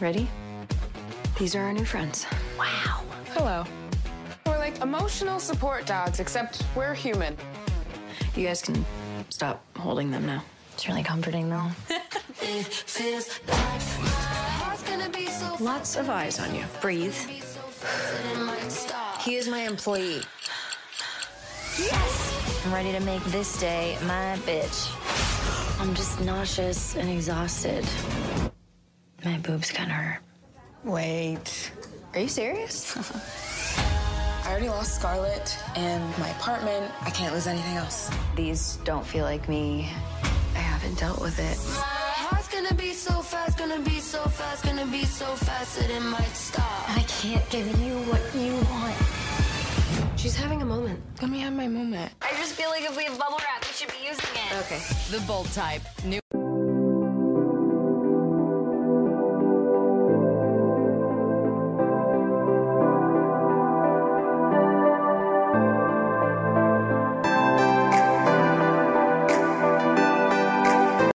ready? These are our new friends. Wow. Hello. We're like emotional support dogs, except we're human. You guys can stop holding them now. It's really comforting, though. Lots of eyes on you. Breathe. He is my employee. Yes! I'm ready to make this day my bitch. I'm just nauseous and exhausted. My boobs kind of hurt. Wait. Are you serious? I already lost Scarlet and my apartment. I can't lose anything else. These don't feel like me. I haven't dealt with it. My Heart's gonna be so fast, gonna be so fast, gonna be so fast that it might stop. I can't give you what you want. She's having a moment. Let me have my moment. I just feel like if we have bubble wrap, we should be using it. Okay. The Bold Type. New